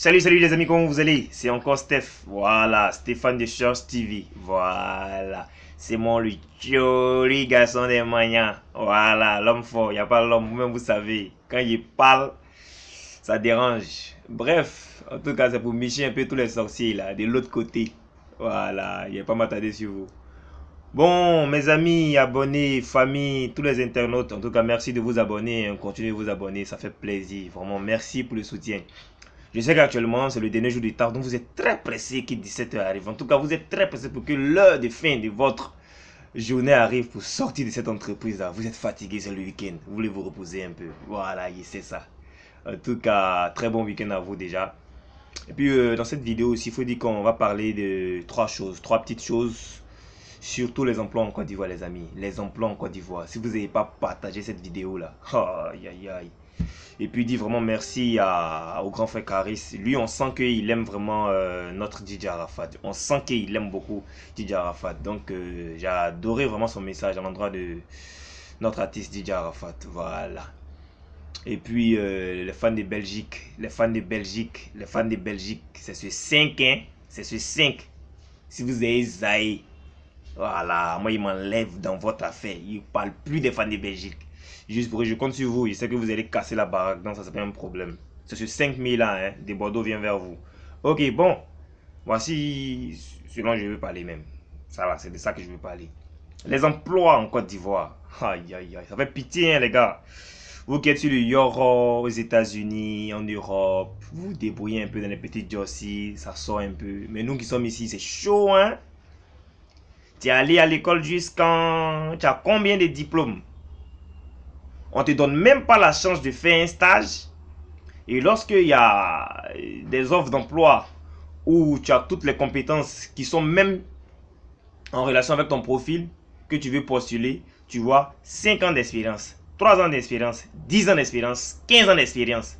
Salut, salut les amis, comment vous allez? C'est encore Steph, voilà, Stéphane de Church TV, voilà. C'est mon le joli garçon des maniens, voilà, l'homme fort, il n'y a pas l'homme, vous-même vous savez, quand il parle, ça dérange. Bref, en tout cas, c'est pour micher un peu tous les sorciers là, de l'autre côté. Voilà, il n'y a pas m'attarder sur vous. Bon, mes amis, abonnés, famille, tous les internautes, en tout cas, merci de vous abonner. Continuez de vous abonner, ça fait plaisir. Vraiment, merci pour le soutien. Je sais qu'actuellement, c'est le dernier jour du tard, donc vous êtes très pressé que 17h arrive. En tout cas, vous êtes très pressé pour que l'heure de fin de votre journée arrive pour sortir de cette entreprise-là. Vous êtes fatigué, c'est le week-end. Vous voulez vous reposer un peu. Voilà, c'est ça. En tout cas, très bon week-end à vous déjà. Et puis, euh, dans cette vidéo aussi, il faut dire qu'on va parler de trois choses, trois petites choses. Surtout les emplois en Côte d'Ivoire, les amis. Les emplois en Côte d'Ivoire. Si vous n'avez pas partagé cette vidéo-là, aïe, aïe, aïe. Et puis dit vraiment merci à, au grand frère Caris. Lui, on sent qu'il aime vraiment euh, notre DJ Arafat. On sent qu'il aime beaucoup DJ Arafat. Donc, euh, j'ai adoré vraiment son message à l'endroit de notre artiste DJ Arafat. Voilà. Et puis, euh, les fans de Belgique, les fans de Belgique, les fans de Belgique, c'est ce 5, hein. C'est ce 5. Si vous avez Zaï, voilà, moi, il m'enlève dans votre affaire. Il parle plus des fans de Belgique. Juste pour que je compte sur vous. Je sais que vous allez casser la baraque. Donc, ça, c'est pas un problème. C'est ce 5000 là, hein, des Bordeaux vient vers vous. Ok, bon. Voici ce dont je veux parler même. Ça va, c'est de ça que je veux parler. Les emplois en Côte d'Ivoire. Aïe, aïe, aïe. Ça fait pitié, hein, les gars. Vous qui êtes sur le Euro, aux États-Unis, en Europe, vous vous débrouillez un peu dans les petites aussi, ça sort un peu. Mais nous qui sommes ici, c'est chaud, hein. Tu es allé à l'école jusqu'en... Tu as combien de diplômes? On te donne même pas la chance de faire un stage. Et lorsqu'il y a des offres d'emploi où tu as toutes les compétences qui sont même en relation avec ton profil que tu veux postuler, tu vois 5 ans d'expérience, 3 ans d'expérience, 10 ans d'expérience, 15 ans d'expérience.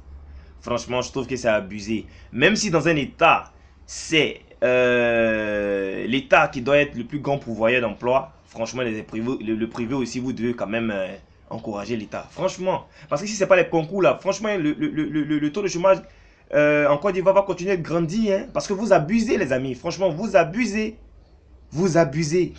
Franchement, je trouve que c'est abusé. Même si dans un État, c'est euh, l'État qui doit être le plus grand pourvoyeur d'emploi, franchement, le, privé aussi, vous devez quand même... Euh, encourager l'État. Franchement. Parce que si ce n'est pas les concours là, franchement, le, taux de chômage euh, en Côte d'Ivoire va continuer de grandir. Hein. parce que vous abusez, les amis. Franchement, vous abusez. Vous abusez.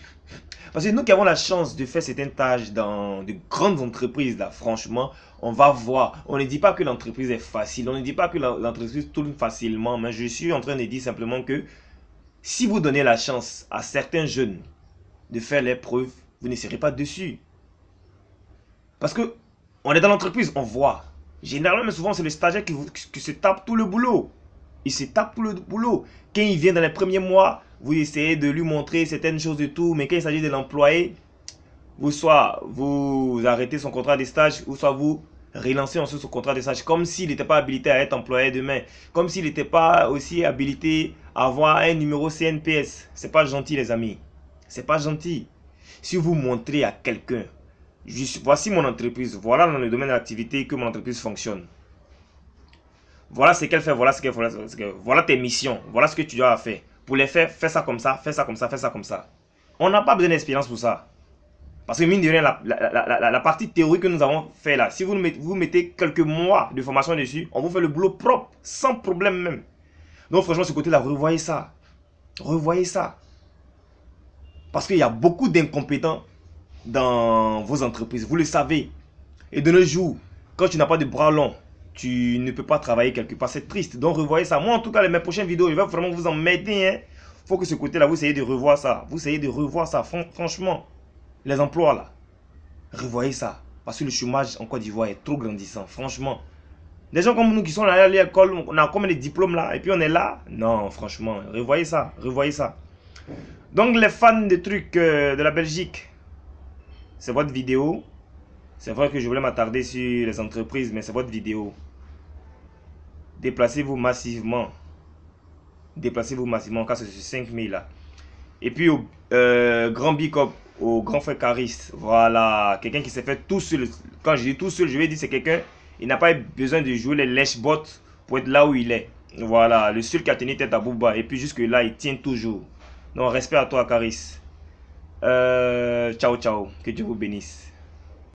Parce que nous qui avons la chance de faire certaines tâches dans de grandes entreprises, là, franchement, on va voir. On ne dit pas que l'entreprise est facile. On ne dit pas que l'entreprise tourne facilement. Mais je suis en train de dire simplement que si vous donnez la chance à certains jeunes de faire les preuves, vous ne serez pas dessus. Parce que on est dans l'entreprise, on voit. Généralement, souvent, c'est le stagiaire qui, se tape tout le boulot. Il se tape tout le boulot. Quand il vient dans les premiers mois, vous essayez de lui montrer certaines choses de tout. Mais quand il s'agit de l'employé, vous vous arrêtez son contrat de stage, ou soit vous relancez ensuite son contrat de stage. Comme s'il n'était pas habilité à être employé demain. Comme s'il n'était pas aussi habilité à avoir un numéro CNPS. C'est pas gentil, les amis. C'est pas gentil. Si vous montrez à quelqu'un voici mon entreprise, voilà dans le domaine d'activité que mon entreprise fonctionne. Voilà ce qu'elle fait, voilà ce qu'elle fait, voilà tes missions, voilà ce que tu dois faire. Pour les faire, fais ça comme ça, fais ça comme ça, fais ça comme ça. On n'a pas besoin d'expérience pour ça. Parce que mine de rien, la, partie théorique que nous avons fait là, si vous mettez, vous mettez quelques mois de formation dessus, on vous fait le boulot propre, sans problème même. Donc franchement, ce côté-là, revoyez ça. Revoyez ça. Parce qu'il y a beaucoup d'incompétents dans vos entreprises. Vous le savez. Et de nos jours, quand tu n'as pas de bras longs, tu ne peux pas travailler quelque part. C'est triste. Donc revoyez ça. Moi, en tout cas, les mes prochaines vidéos, je vais vraiment vous en m'aider. Hein. faut que ce côté-là, vous essayez de revoir ça. Vous essayez de revoir ça. Franchement, les emplois là, revoyez ça. Parce que le chômage en Côte d'Ivoire est trop grandissant. Franchement. Des gens comme nous qui sont allés à l'école, on a combien de diplômes là Et puis on est là Non, franchement, revoyez ça. Revoyez ça. Donc les fans de trucs euh, de la Belgique, c'est votre vidéo. C'est vrai que je voulais m'attarder sur les entreprises, mais c'est votre vidéo. Déplacez-vous massivement. Déplacez-vous massivement, car c'est sur 5000 là. Et puis au euh, grand big au grand frère Caris. Voilà, quelqu'un qui s'est fait tout seul. Quand je dis tout seul, je vais dire c'est quelqu'un, il n'a pas besoin de jouer les lèche-bots pour être là où il est. Voilà, le seul qui a tenu tête à Bouba. Et puis jusque là, il tient toujours. Donc respect à toi, Caris. Euh, ciao, ciao. Que Dieu vous bénisse.